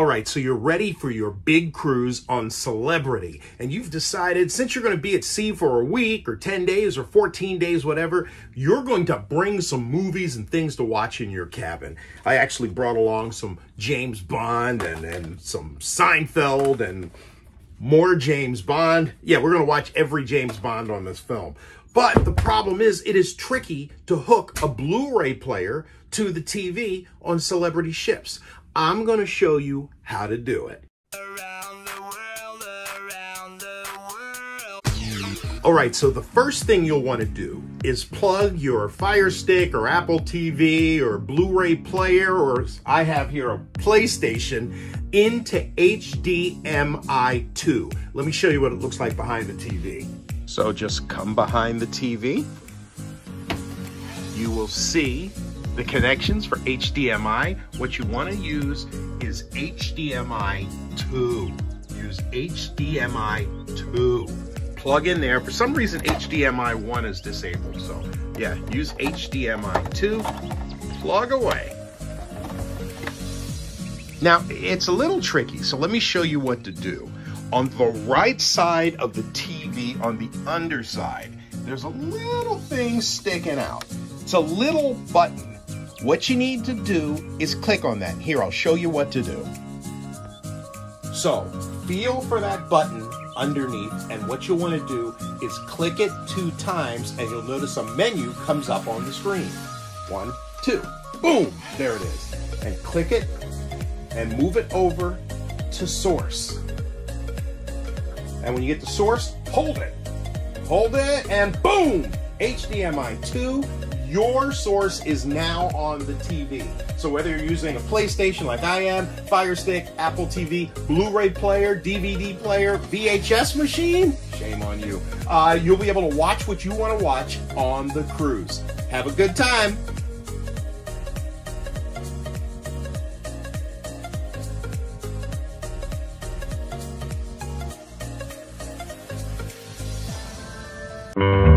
All right, so you're ready for your big cruise on Celebrity, and you've decided since you're going to be at sea for a week or 10 days or 14 days, whatever, you're going to bring some movies and things to watch in your cabin. I actually brought along some James Bond and, and some Seinfeld and more James Bond. Yeah, we're going to watch every James Bond on this film. But the problem is, it is tricky to hook a Blu ray player to the TV on celebrity ships. I'm going to show you how to do it. All right, so the first thing you'll want to do is plug your Fire Stick or Apple TV or Blu-ray player, or I have here a PlayStation, into HDMI 2. Let me show you what it looks like behind the TV. So just come behind the TV. You will see the connections for HDMI, what you want to use is HDMI 2. Use HDMI 2. Plug in there. For some reason, HDMI 1 is disabled. So, yeah, use HDMI 2. Plug away. Now, it's a little tricky, so let me show you what to do. On the right side of the TV, on the underside, there's a little thing sticking out. It's a little button what you need to do is click on that. Here, I'll show you what to do. So, feel for that button underneath, and what you'll want to do is click it two times, and you'll notice a menu comes up on the screen. One, two, boom, there it is. And click it, and move it over to source. And when you get to source, hold it. Hold it, and boom, HDMI 2 your source is now on the TV. So whether you're using a PlayStation like I am, Fire Stick, Apple TV, Blu-ray player, DVD player, VHS machine, shame on you. Uh, you'll be able to watch what you want to watch on the cruise. Have a good time. Mm-hmm.